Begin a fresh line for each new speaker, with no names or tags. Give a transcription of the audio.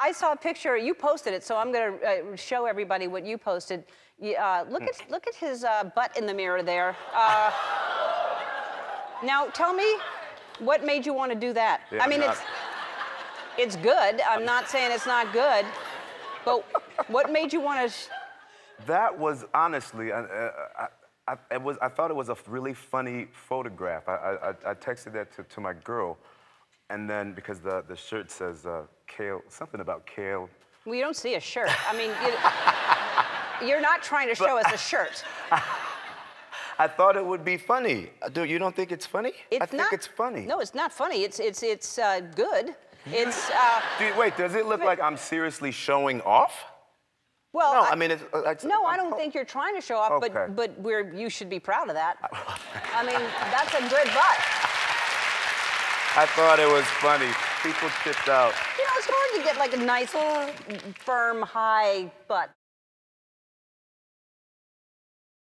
I saw a picture. You posted it, so I'm going to uh, show everybody what you posted. Uh, look at look at his uh, butt in the mirror there. Uh, now, tell me, what made you want to do that?
Yeah,
I mean,
I'm
it's it's good. I'm not saying it's not good, but what made you want to?
That was honestly, I, I, I, it was, I thought it was a really funny photograph. I, I, I texted that to, to my girl, and then because the, the shirt says uh, kale, something about kale.
Well, you don't see a shirt. I mean, you, you're not trying to show us a shirt.
I thought it would be funny. Do you don't think it's funny?
It's
I think
not,
it's funny.
No, it's not funny. It's it's it's uh, good. It's uh,
Do, wait, does it look
But-
like I'm seriously showing off?
well.
No, I mean it's. uh, it's
No, I
I'm
don't
po-
think you're trying to show off,
Okay.
but but we're you should be proud of that. I mean, that's a good butt.
I thought it was funny. People chipped out.
You know, it's hard to get like a nice, firm, high butt.